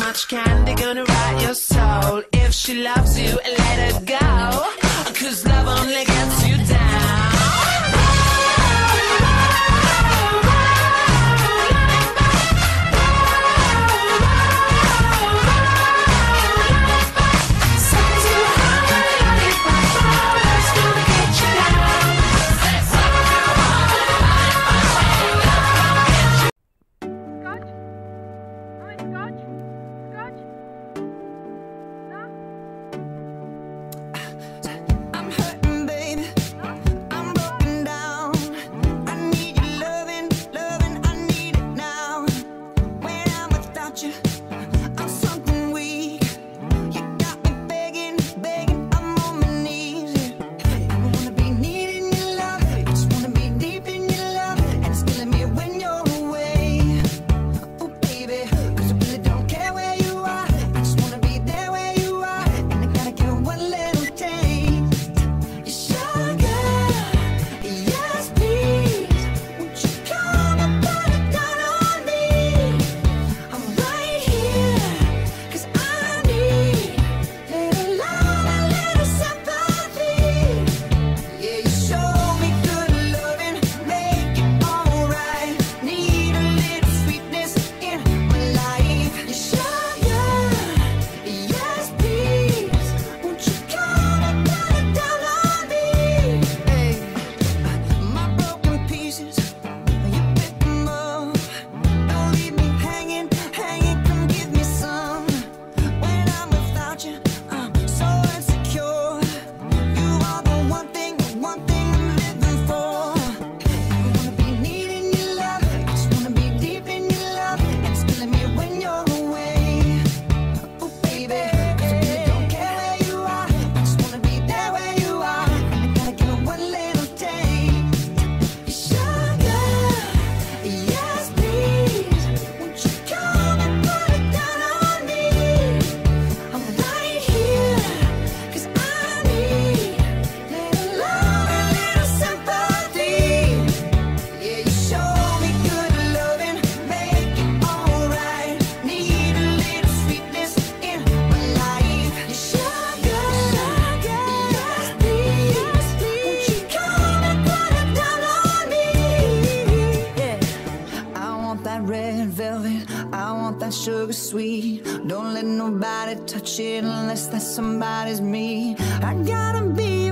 much candy gonna rot your soul. If she loves you let her go. Cause love only gets you want that sugar sweet. Don't let nobody touch it unless that somebody's me. I gotta be